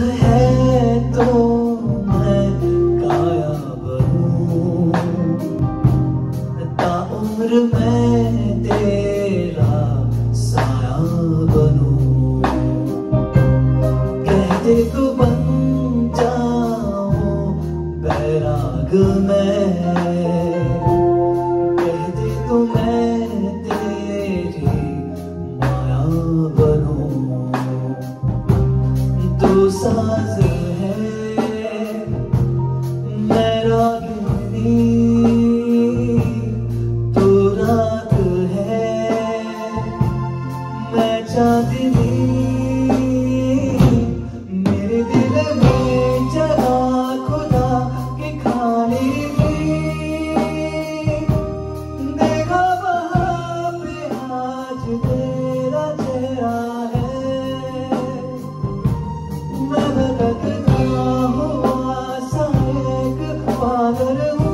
है तो मैं काया तेरा साया बनूं। कह दे तो बन बैराग मैं। कह दे तो मैं साज है। मेरा तो रात है। मैं चांदनी मेरे दिल में 어느